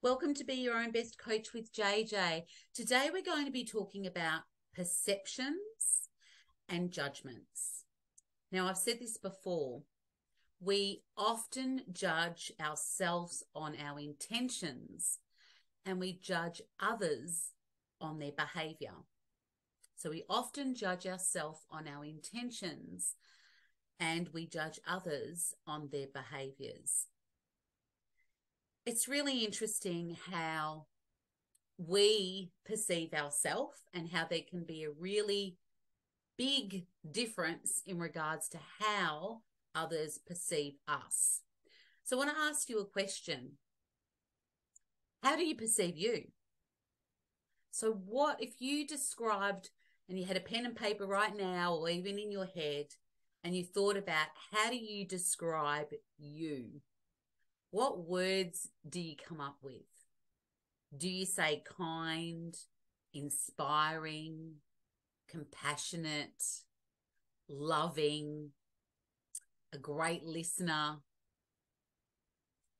Welcome to Be Your Own Best Coach with JJ. Today we're going to be talking about perceptions and judgments. Now, I've said this before. We often judge ourselves on our intentions and we judge others on their behavior. So we often judge ourselves on our intentions and we judge others on their behaviors it's really interesting how we perceive ourselves and how there can be a really big difference in regards to how others perceive us. So, I want to ask you a question How do you perceive you? So, what if you described and you had a pen and paper right now, or even in your head, and you thought about how do you describe you? What words do you come up with? Do you say kind, inspiring, compassionate, loving, a great listener?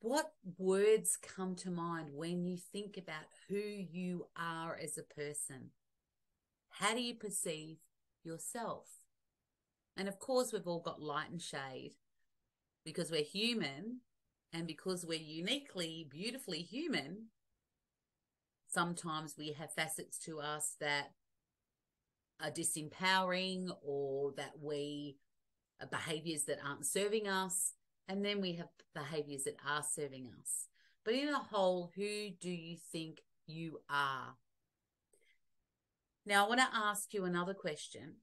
What words come to mind when you think about who you are as a person? How do you perceive yourself? And of course, we've all got light and shade because we're human and because we're uniquely, beautifully human, sometimes we have facets to us that are disempowering or that we are uh, behaviors that aren't serving us. And then we have behaviors that are serving us. But in a whole, who do you think you are? Now, I want to ask you another question.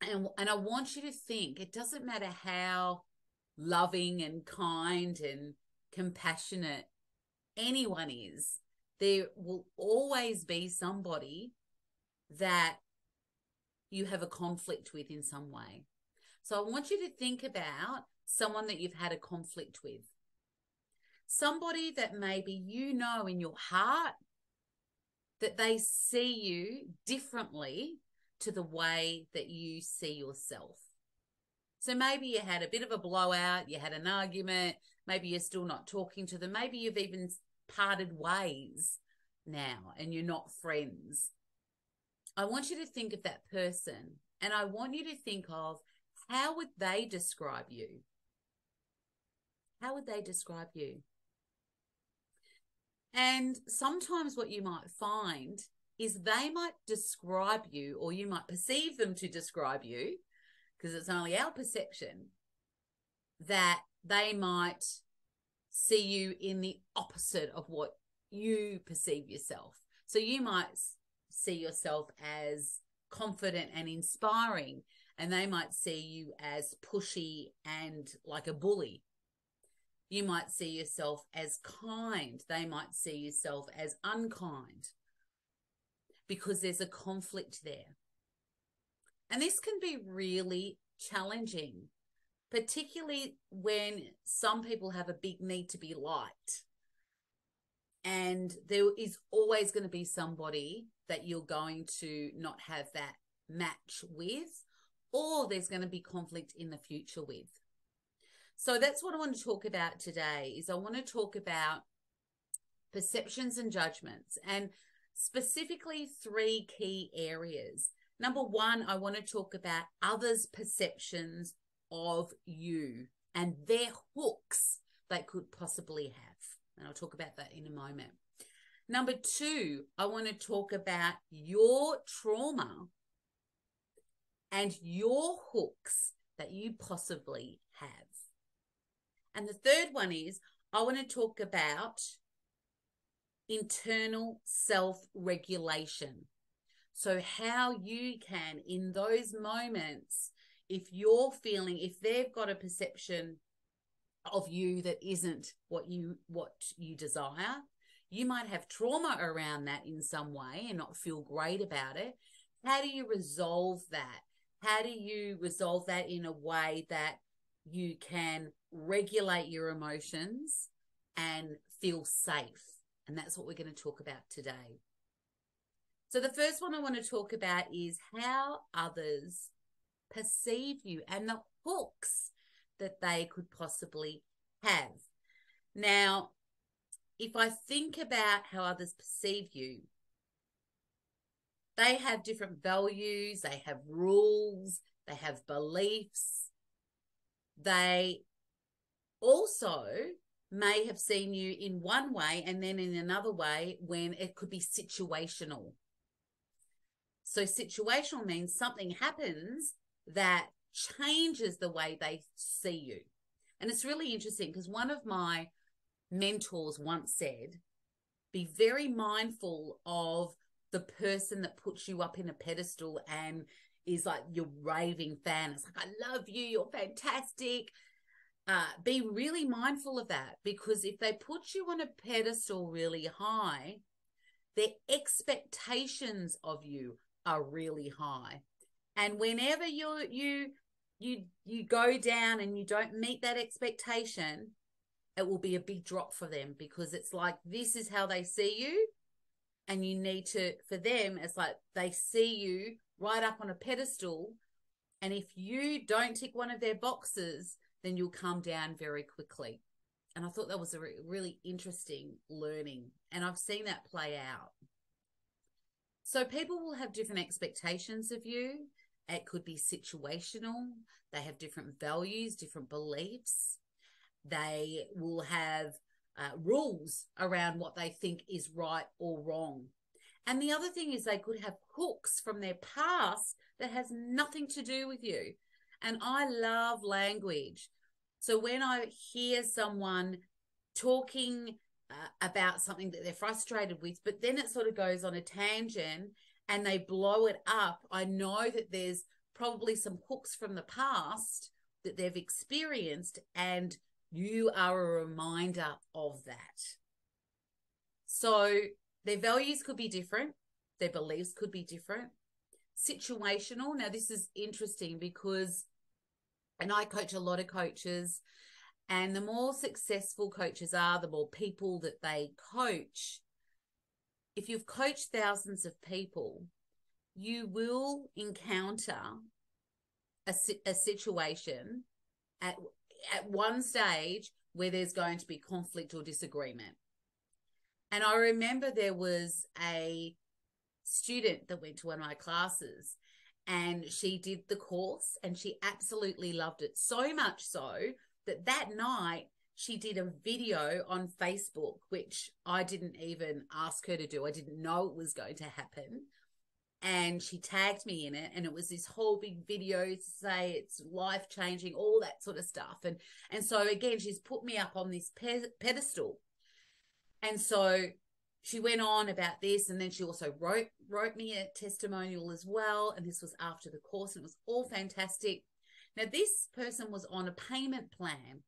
And, and I want you to think it doesn't matter how loving and kind and compassionate anyone is, there will always be somebody that you have a conflict with in some way. So I want you to think about someone that you've had a conflict with. Somebody that maybe you know in your heart that they see you differently to the way that you see yourself. So maybe you had a bit of a blowout, you had an argument, maybe you're still not talking to them, maybe you've even parted ways now and you're not friends. I want you to think of that person and I want you to think of how would they describe you? How would they describe you? And sometimes what you might find is they might describe you or you might perceive them to describe you because it's only our perception that they might see you in the opposite of what you perceive yourself. So you might see yourself as confident and inspiring, and they might see you as pushy and like a bully. You might see yourself as kind, they might see yourself as unkind because there's a conflict there. And this can be really challenging, particularly when some people have a big need to be liked. And there is always going to be somebody that you're going to not have that match with, or there's going to be conflict in the future with. So that's what I want to talk about today is I want to talk about perceptions and judgments and specifically three key areas Number one, I want to talk about others' perceptions of you and their hooks they could possibly have. And I'll talk about that in a moment. Number two, I want to talk about your trauma and your hooks that you possibly have. And the third one is I want to talk about internal self regulation. So, how you can, in those moments, if you're feeling, if they've got a perception of you that isn't what you what you desire, you might have trauma around that in some way and not feel great about it. How do you resolve that? How do you resolve that in a way that you can regulate your emotions and feel safe? And that's what we're going to talk about today. So, the first one I want to talk about is how others perceive you and the hooks that they could possibly have. Now, if I think about how others perceive you, they have different values, they have rules, they have beliefs. They also may have seen you in one way and then in another way when it could be situational. So, situational means something happens that changes the way they see you. And it's really interesting because one of my mentors once said, be very mindful of the person that puts you up in a pedestal and is like your raving fan. It's like, I love you, you're fantastic. Uh, be really mindful of that because if they put you on a pedestal really high, their expectations of you are really high. And whenever you you you you go down and you don't meet that expectation, it will be a big drop for them because it's like this is how they see you. And you need to for them it's like they see you right up on a pedestal. And if you don't tick one of their boxes then you'll come down very quickly. And i thought that was a re- really interesting learning. And i've seen that play out so people will have different expectations of you it could be situational they have different values different beliefs they will have uh, rules around what they think is right or wrong. And the other thing is they could have hooks from their past that has nothing to do with you. And I love language. So when I hear someone talking uh, about something that they're frustrated with, but then it sort of goes on a tangent and they blow it up, I know that there's probably some hooks from the past that they've experienced and you are a reminder of that. So their values could be different, their beliefs could be different. Situational. Now, this is interesting because, and I coach a lot of coaches, and the more successful coaches are, the more people that they coach. If you've coached thousands of people, you will encounter a, a situation at at one stage where there's going to be conflict or disagreement. And I remember there was a student that went to one of my classes and she did the course and she absolutely loved it so much so that that night she did a video on Facebook, which I didn't even ask her to do. I didn't know it was going to happen. And she tagged me in it and it was this whole big video to say it's life changing all that sort of stuff. And and so again she's put me up on this pe- pedestal. And so she went on about this and then she also wrote wrote me a testimonial as well. And this was after the course and it was all fantastic now this person was on a payment plan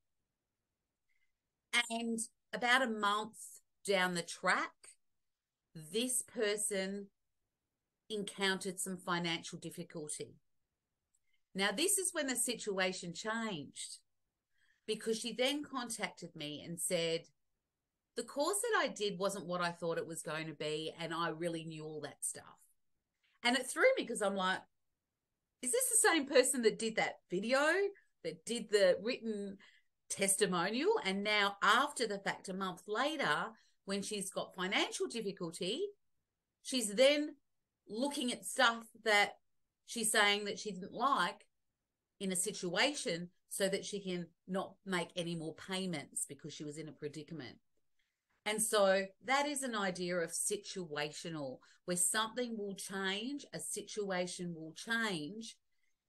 and about a month down the track this person encountered some financial difficulty. Now, this is when the situation changed because she then contacted me and said, The course that I did wasn't what I thought it was going to be, and I really knew all that stuff. And it threw me because I'm like, Is this the same person that did that video, that did the written testimonial? And now, after the fact, a month later, when she's got financial difficulty, she's then looking at stuff that she's saying that she didn't like in a situation so that she can not make any more payments because she was in a predicament. And so that is an idea of situational, where something will change, a situation will change,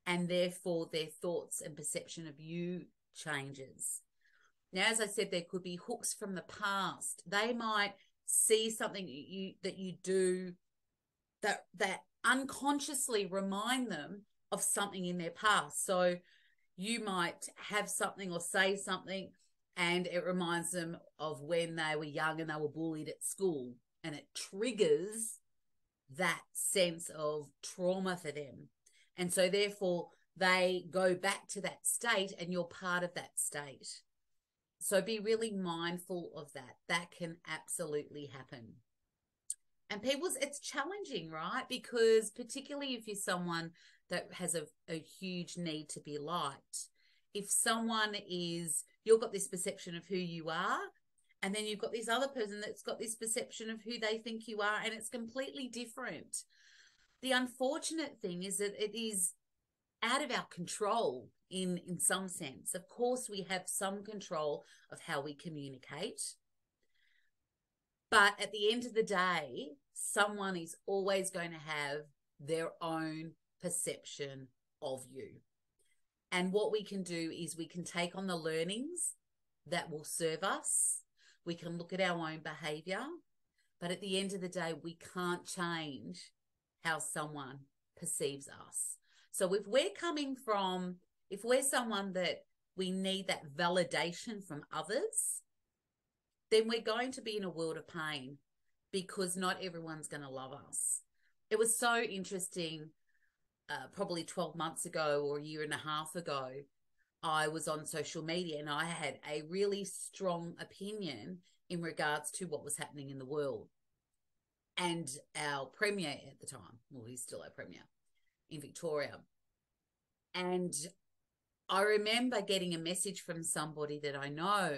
and therefore their thoughts and perception of you changes. Now, as I said, there could be hooks from the past. They might see something you that you do that that unconsciously remind them of something in their past. So you might have something or say something and it reminds them of when they were young and they were bullied at school and it triggers that sense of trauma for them. And so therefore they go back to that state and you're part of that state. So be really mindful of that. That can absolutely happen and people's it's challenging right because particularly if you're someone that has a, a huge need to be liked if someone is you've got this perception of who you are And then you've got this other person that's got this perception of who they think you are, and it's completely different. The unfortunate thing is that it is out of our control in in some sense. Of course, we have some control of how we communicate. But at the end of the day, someone is always going to have their own perception of you. And what we can do is we can take on the learnings that will serve us. We can look at our own behavior. But at the end of the day, we can't change how someone perceives us. So if we're coming from, if we're someone that we need that validation from others, then we're going to be in a world of pain because not everyone's going to love us. It was so interesting, uh, probably 12 months ago or a year and a half ago. I was on social media and I had a really strong opinion in regards to what was happening in the world. And our premier at the time, well, he's still our premier in Victoria. And I remember getting a message from somebody that I know,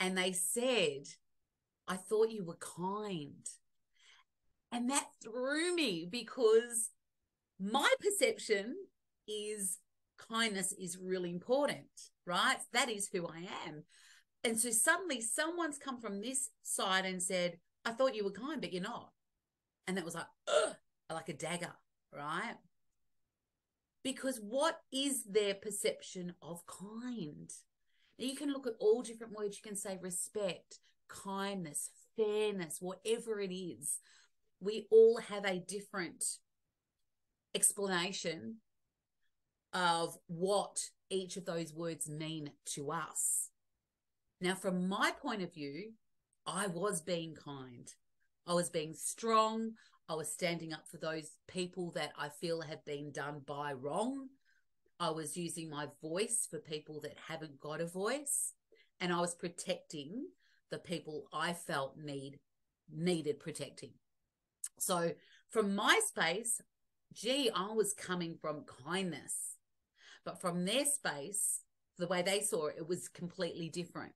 and they said, I thought you were kind. And that threw me because my perception is kindness is really important, right? That is who I am. And so suddenly someone's come from this side and said, I thought you were kind, but you're not. And that was like, Ugh, like a dagger, right? Because what is their perception of kind? Now you can look at all different words. You can say respect, kindness, fairness, whatever it is. We all have a different explanation of what each of those words mean to us. Now, from my point of view, I was being kind. I was being strong. I was standing up for those people that I feel have been done by wrong. I was using my voice for people that haven't got a voice. And I was protecting the people I felt need needed protecting. So from my space, gee, I was coming from kindness. But from their space, the way they saw it, it was completely different.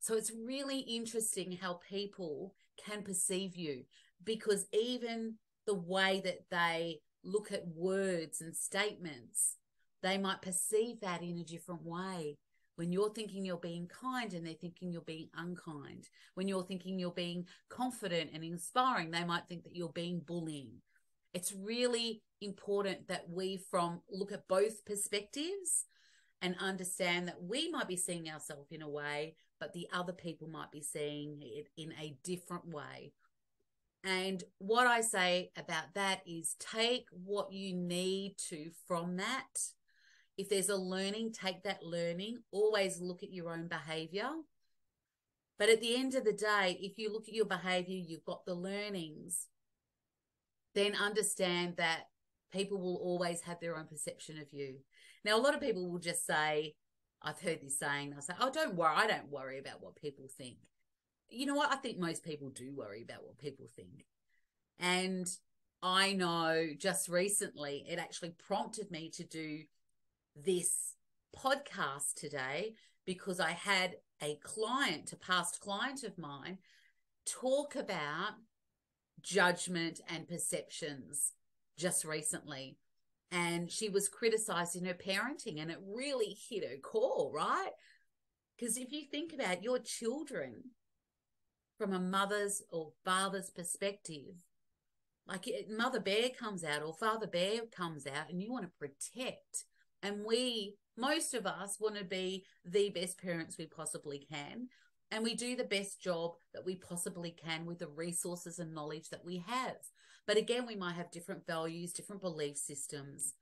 So it's really interesting how people can perceive you because even the way that they look at words and statements, they might perceive that in a different way. When you're thinking you're being kind and they're thinking you're being unkind. When you're thinking you're being confident and inspiring, they might think that you're being bullying. It's really important that we from look at both perspectives and understand that we might be seeing ourselves in a way, but the other people might be seeing it in a different way. And what I say about that is take what you need to from that if there's a learning, take that learning. Always look at your own behavior. But at the end of the day, if you look at your behavior, you've got the learnings, then understand that people will always have their own perception of you. Now, a lot of people will just say, I've heard this saying, they'll say, Oh, don't worry, I don't worry about what people think. You know what? I think most people do worry about what people think. And I know just recently it actually prompted me to do this podcast today because I had a client, a past client of mine, talk about judgment and perceptions just recently. And she was criticized in her parenting, and it really hit her core, right? Because if you think about your children from a mother's or father's perspective, like Mother Bear comes out or Father Bear comes out, and you want to protect and we, most of us, want to be the best parents we possibly can. And we do the best job that we possibly can with the resources and knowledge that we have. But again, we might have different values, different belief systems.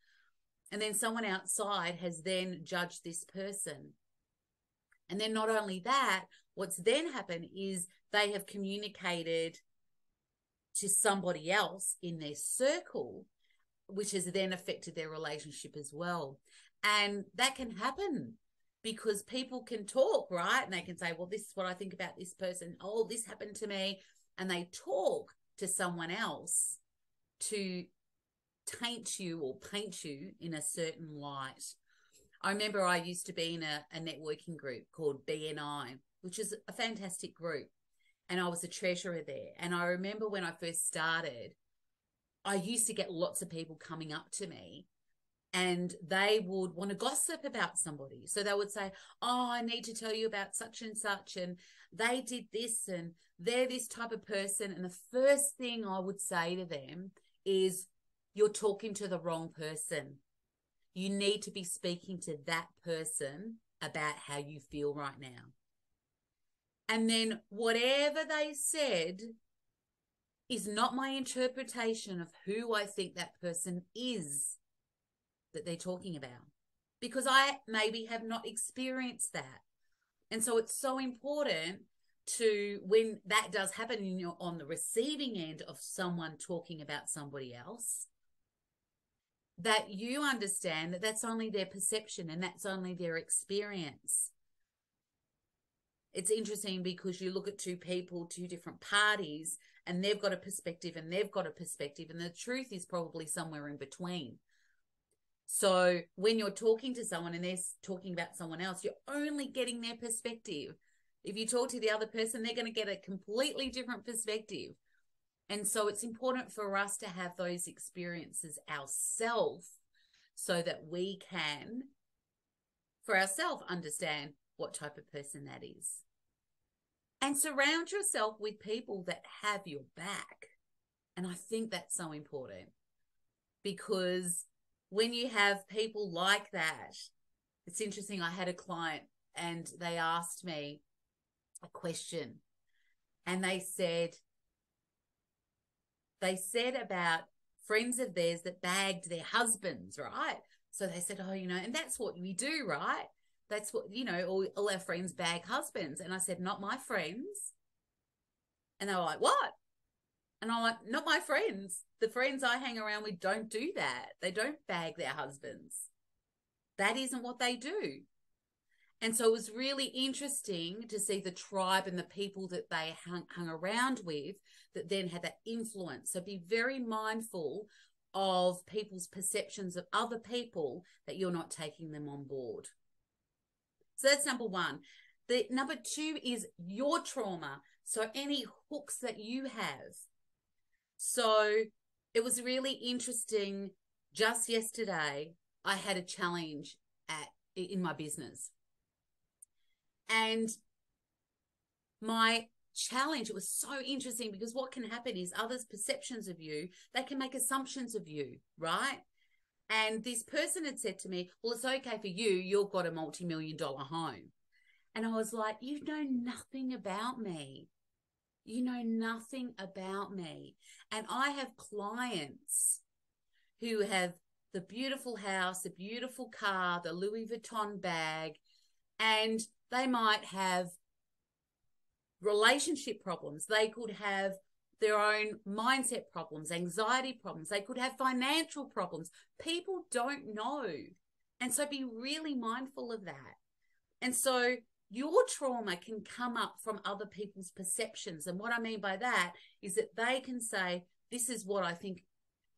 And then someone outside has then judged this person. And then not only that, what's then happened is they have communicated to somebody else in their circle which has then affected their relationship as well. And that can happen because people can talk, right? And they can say, well, this is what I think about this person. Oh, this happened to me. And they talk to someone else to taint you or paint you in a certain light. I remember I used to be in a, a networking group called BNI, which is a fantastic group. And I was a treasurer there. And I remember when I first started, I used to get lots of people coming up to me and they would want to gossip about somebody. So they would say, Oh, I need to tell you about such and such. And they did this and they're this type of person. And the first thing I would say to them is, You're talking to the wrong person. You need to be speaking to that person about how you feel right now. And then whatever they said is not my interpretation of who I think that person is that they're talking about because I maybe have not experienced that. And so it's so important to when that does happen and you're on the receiving end of someone talking about somebody else that you understand that that's only their perception and that's only their experience it's interesting because you look at two people, two different parties, and they've got a perspective and they've got a perspective, and the truth is probably somewhere in between. So when you're talking to someone and they're talking about someone else, you're only getting their perspective. If you talk to the other person, they're going to get a completely different perspective. And so it's important for us to have those experiences ourselves so that we can, for ourselves, understand what type of person that is and surround yourself with people that have your back. And I think that's so important because when you have people like that, it's interesting. I had a client and they asked me a question and they said, they said about friends of theirs that bagged their husbands, right? So they said, Oh, you know, and that's what we do, right? That's what, you know, all, all our friends bag husbands. And I said, Not my friends. And they were like, What? And I'm like, Not my friends. The friends I hang around with don't do that. They don't bag their husbands. That isn't what they do. And so it was really interesting to see the tribe and the people that they hung, hung around with that then had that influence. So be very mindful of people's perceptions of other people that you're not taking them on board. So that's number one. The number two is your trauma. So any hooks that you have. So it was really interesting. Just yesterday, I had a challenge at in my business. And my challenge it was so interesting because what can happen is others perceptions of you they can make assumptions of you right and this person had said to me, Well, it's okay for you. You've got a multi million dollar home. And I was like, You know nothing about me. You know nothing about me. And I have clients who have the beautiful house, the beautiful car, the Louis Vuitton bag, and they might have relationship problems. They could have their own mindset problems, anxiety problems. They could have financial problems. People don't know. And so be really mindful of that. And so your trauma can come up from other people's perceptions. And what I mean by that is that they can say, This is what I think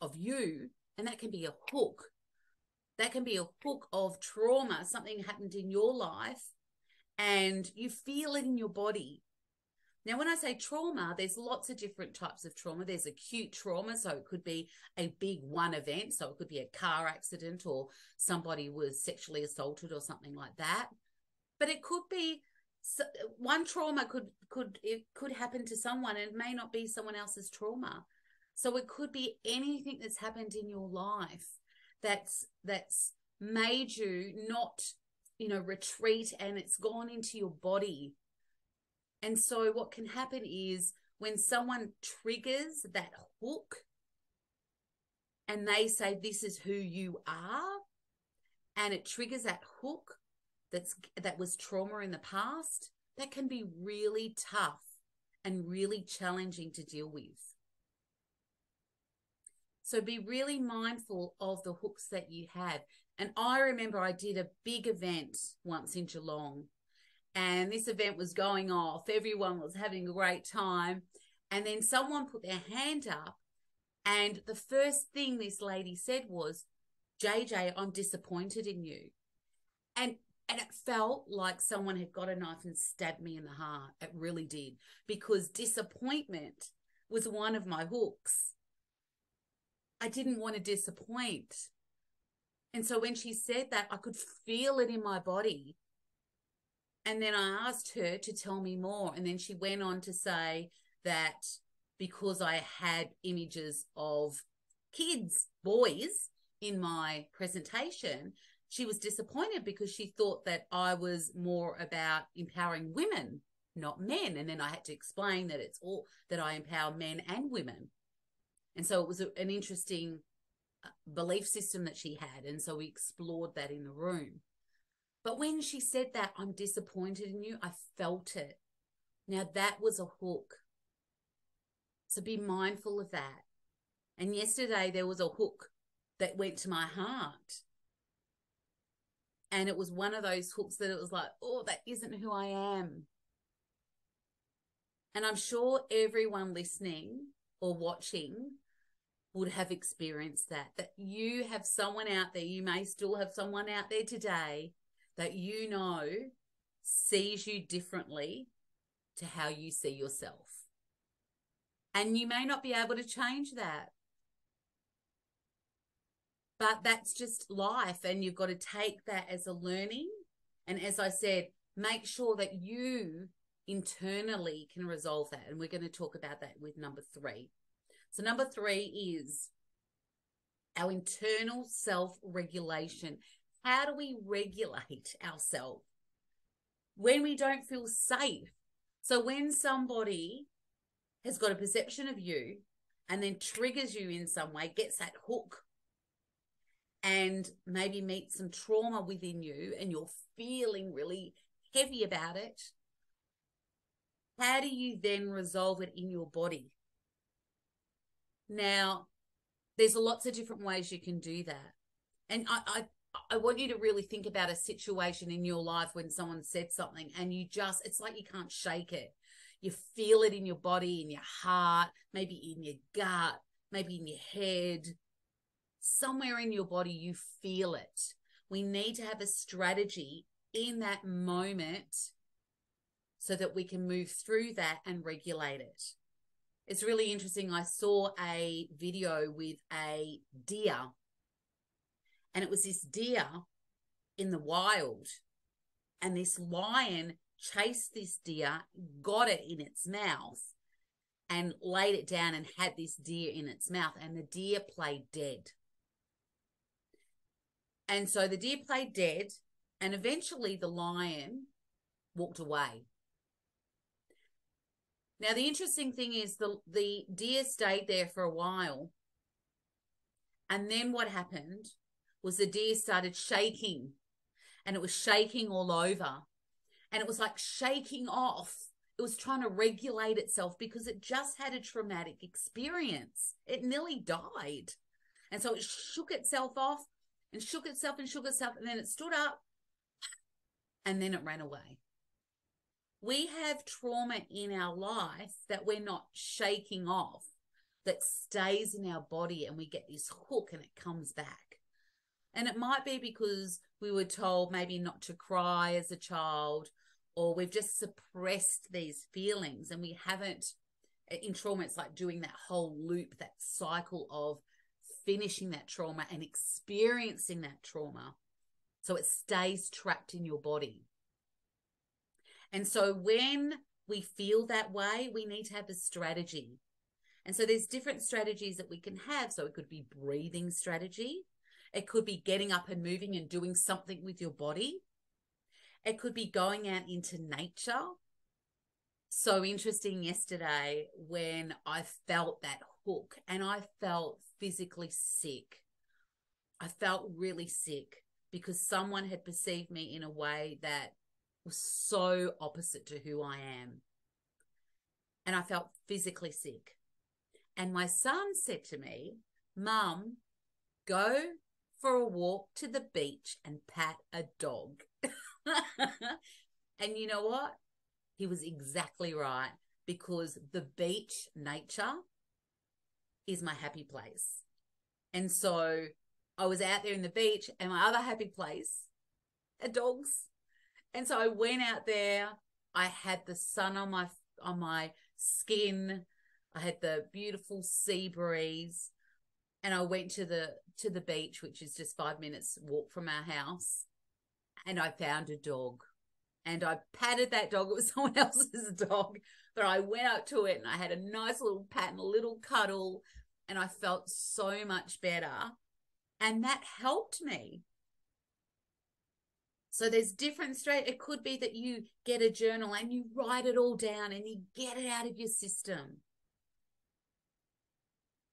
of you. And that can be a hook. That can be a hook of trauma. Something happened in your life and you feel it in your body now, when I say trauma, there's lots of different types of trauma. There's acute trauma, so it could be a big one event, so it could be a car accident or somebody was sexually assaulted or something like that. But it could be one trauma could could it could happen to someone and it may not be someone else's trauma. So it could be anything that's happened in your life that's that's made you not you know retreat and it's gone into your body and so, what can happen is when someone triggers that hook and they say, This is who you are, and it triggers that hook that's that was trauma in the past, that can be really tough and really challenging to deal with. So be really mindful of the hooks that you have. And I remember I did a big event once in Geelong and this event was going off. Everyone was having a great time. And then someone put their hand up, and the first thing this lady said was, JJ, I'm disappointed in you. And And it felt like someone had got a knife and stabbed me in the heart. It really did. Because disappointment was one of my hooks. I didn't want to disappoint. And so when she said that, I could feel it in my body. And then I asked her to tell me more. And then she went on to say that because I had images of kids, boys, in my presentation, she was disappointed because she thought that I was more about empowering women, not men. And then I had to explain that it's all that I empower men and women. And so it was a, an interesting uh, belief system that she had. And so we explored that in the room. But when she said that, I'm disappointed in you, I felt it. Now that was a hook. So be mindful of that. And yesterday there was a hook that went to my heart. And it was one of those hooks that it was like, oh, that isn't who I am. And I'm sure everyone listening or watching would have experienced that. That you have someone out there, you may still have someone out there today that you know sees you differently to how you see yourself. And you may not be able to change that. But that's just life. And you've got to take that as a learning. And as I said, make sure that you internally can resolve that. And we're going to talk about that with number three. So, number three is our internal self regulation. How do we regulate ourselves when we don't feel safe? So, when somebody has got a perception of you and then triggers you in some way, gets that hook and maybe meet some trauma within you and you're feeling really heavy about it, how do you then resolve it in your body? Now, there's lots of different ways you can do that. And I, I, I want you to really think about a situation in your life when someone said something and you just, it's like you can't shake it. You feel it in your body, in your heart, maybe in your gut, maybe in your head, somewhere in your body you feel it. We need to have a strategy in that moment so that we can move through that and regulate it. It's really interesting. I saw a video with a deer, and it was this deer in the wild, and this lion chased this deer, got it in its mouth, and laid it down and had this deer in its mouth, and the deer played dead. And so the deer played dead, and eventually the lion walked away. Now the interesting thing is the the deer stayed there for a while. And then what happened was the deer started shaking and it was shaking all over. And it was like shaking off. It was trying to regulate itself because it just had a traumatic experience. It nearly died. And so it shook itself off and shook itself and shook itself. And then it stood up and then it ran away. We have trauma in our life that we're not shaking off, that stays in our body, and we get this hook and it comes back. And it might be because we were told maybe not to cry as a child, or we've just suppressed these feelings and we haven't. In trauma, it's like doing that whole loop, that cycle of finishing that trauma and experiencing that trauma so it stays trapped in your body. And so when we feel that way, we need to have a strategy. And so there's different strategies that we can have. So it could be breathing strategy. It could be getting up and moving and doing something with your body. It could be going out into nature. So interesting yesterday when I felt that hook and I felt physically sick. I felt really sick because someone had perceived me in a way that was so opposite to who I am. And I felt physically sick. And my son said to me, Mum, go for a walk to the beach and pat a dog. and you know what? He was exactly right because the beach nature is my happy place. And so I was out there in the beach, and my other happy place are dogs. And so I went out there. I had the sun on my on my skin. I had the beautiful sea breeze. And I went to the to the beach, which is just five minutes walk from our house. And I found a dog. And I patted that dog. It was someone else's dog. But I went up to it and I had a nice little pat and a little cuddle. And I felt so much better. And that helped me. So there's different straight. It could be that you get a journal and you write it all down and you get it out of your system.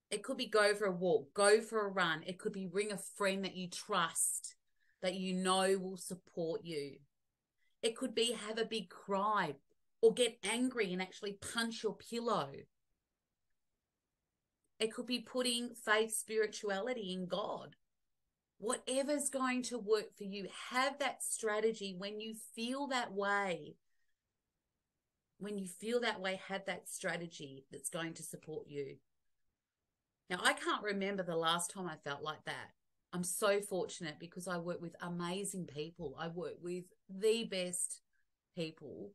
It could be go for a walk, go for a run. It could be ring a friend that you trust, that you know will support you. It could be have a big cry or get angry and actually punch your pillow. It could be putting faith, spirituality in God whatever's going to work for you, have that strategy when you feel that way. When you feel that way, have that strategy that's going to support you. Now, I can't remember the last time I felt like that. I'm so fortunate because I work with amazing people. I work with the best people,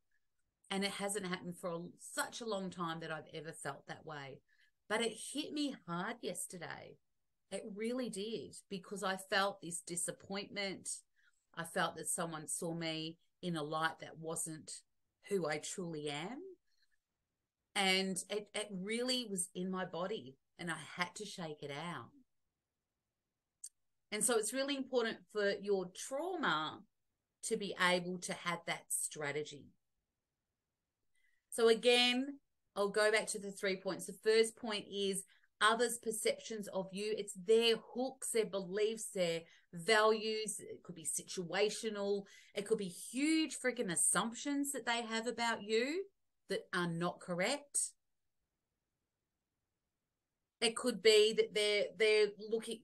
and it hasn't happened for a, such a long time that I've ever felt that way. But it hit me hard yesterday it really did because I felt this disappointment. I felt that someone saw me in a light that wasn't who I truly am. And it, it really was in my body and I had to shake it out. And so it's really important for your trauma to be able to have that strategy. So, again, I'll go back to the three points. The first point is others' perceptions of you. It's their hooks, their beliefs, their values. It could be situational. It could be huge freaking assumptions that they have about you that are not correct. It could be that they're they're looking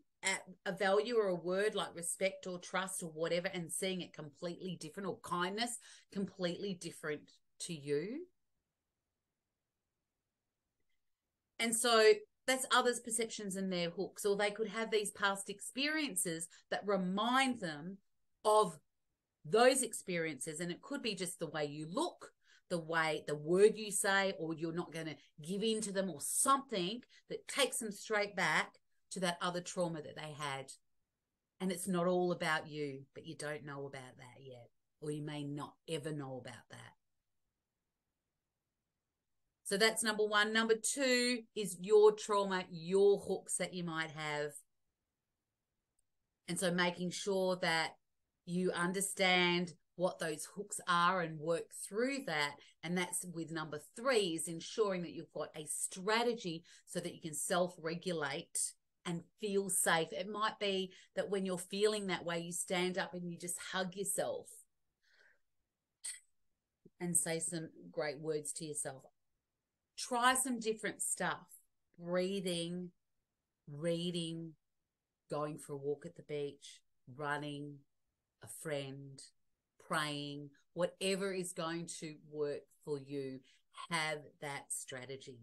a value or a word like respect or trust or whatever and seeing it completely different or kindness completely different to you. And so that's others' perceptions and their hooks, or they could have these past experiences that remind them of those experiences. And it could be just the way you look, the way the word you say, or you're not going to give in to them, or something that takes them straight back to that other trauma that they had. And it's not all about you, but you don't know about that yet, or you may not ever know about that. So that's number one. Number two is your trauma, your hooks that you might have. And so making sure that you understand what those hooks are and work through that. And that's with number three is ensuring that you've got a strategy so that you can self regulate and feel safe. It might be that when you're feeling that way, you stand up and you just hug yourself and say some great words to yourself try some different stuff breathing, reading, going for a walk at the beach, running, a friend, praying, whatever is going to work for you, have that strategy.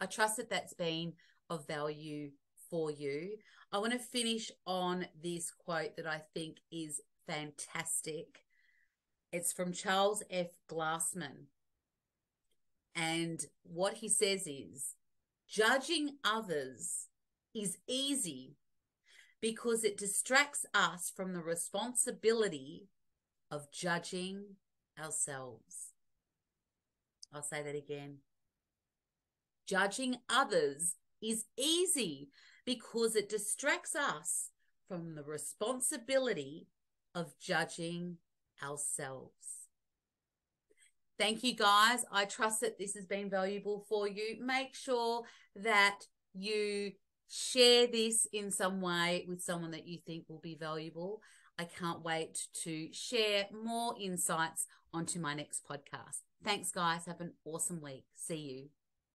I trust that that's been of value for you. I want to finish on this quote that I think is fantastic. It's from Charles F. Glassman. And what he says is judging others is easy because it distracts us from the responsibility of judging ourselves. I'll say that again. Judging others is easy because it distracts us from the responsibility of judging ourselves. Thank you, guys. I trust that this has been valuable for you. Make sure that you share this in some way with someone that you think will be valuable. I can't wait to share more insights onto my next podcast. Thanks, guys. Have an awesome week. See you.